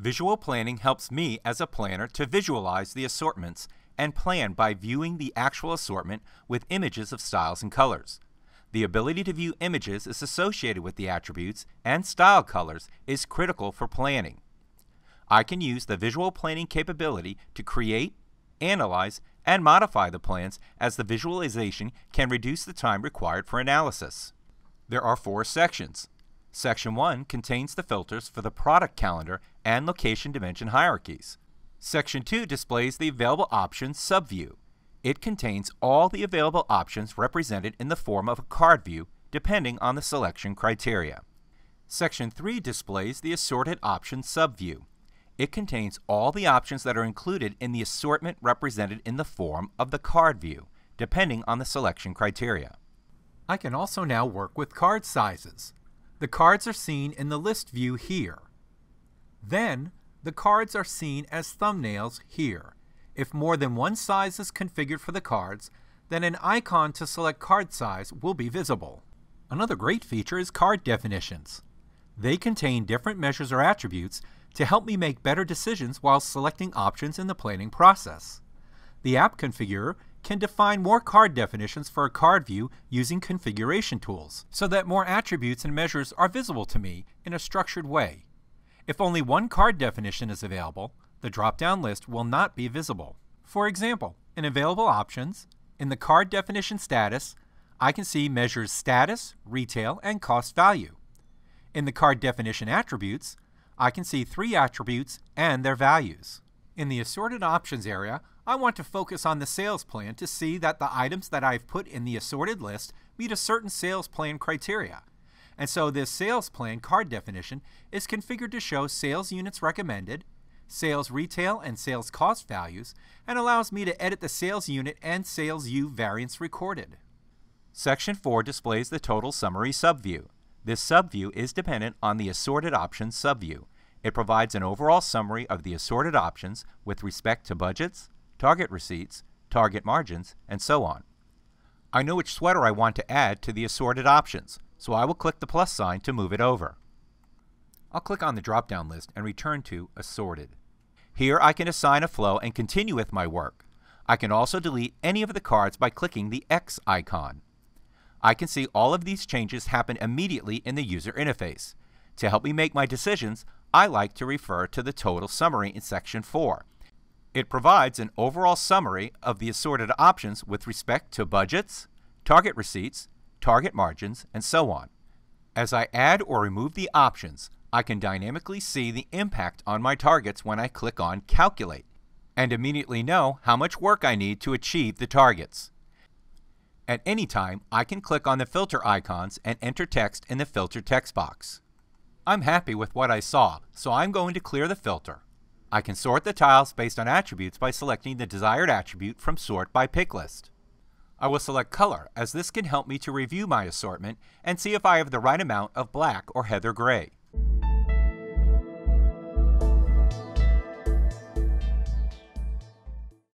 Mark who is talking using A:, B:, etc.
A: Visual planning helps me as a planner to visualize the assortments and plan by viewing the actual assortment with images of styles and colors. The ability to view images is associated with the attributes and style colors is critical for planning. I can use the visual planning capability to create, analyze, and modify the plans as the visualization can reduce the time required for analysis. There are four sections. Section 1 contains the filters for the product calendar and location dimension hierarchies. Section 2 displays the available options subview. It contains all the available options represented in the form of a card view depending on the selection criteria. Section 3 displays the assorted options subview. It contains all the options that are included in the assortment represented in the form of the card view, depending on the selection criteria. I can also now work with card sizes. The cards are seen in the list view here. Then, the cards are seen as thumbnails here. If more than one size is configured for the cards, then an icon to select card size will be visible. Another great feature is card definitions. They contain different measures or attributes to help me make better decisions while selecting options in the planning process. The app configurer can define more card definitions for a card view using configuration tools, so that more attributes and measures are visible to me in a structured way. If only one card definition is available, the drop-down list will not be visible. For example, in Available Options, in the Card Definition Status, I can see measures status, retail, and cost value. In the Card Definition Attributes, I can see three attributes and their values. In the Assorted Options area, I want to focus on the sales plan to see that the items that I've put in the assorted list meet a certain sales plan criteria. And so this sales plan card definition is configured to show sales units recommended, sales retail and sales cost values, and allows me to edit the sales unit and sales U variance recorded. Section 4 displays the total summary subview. This subview is dependent on the assorted options subview. It provides an overall summary of the assorted options with respect to budgets, target receipts, target margins, and so on. I know which sweater I want to add to the assorted options, so I will click the plus sign to move it over. I'll click on the drop-down list and return to Assorted. Here I can assign a flow and continue with my work. I can also delete any of the cards by clicking the X icon. I can see all of these changes happen immediately in the user interface. To help me make my decisions, I like to refer to the total summary in section 4. It provides an overall summary of the assorted options with respect to budgets, target receipts, target margins, and so on. As I add or remove the options, I can dynamically see the impact on my targets when I click on Calculate, and immediately know how much work I need to achieve the targets. At any time, I can click on the filter icons and enter text in the filter text box. I'm happy with what I saw, so I'm going to clear the filter. I can sort the tiles based on attributes by selecting the desired attribute from Sort by Pick List. I will select color as this can help me to review my assortment and see if I have the right amount of black or heather gray.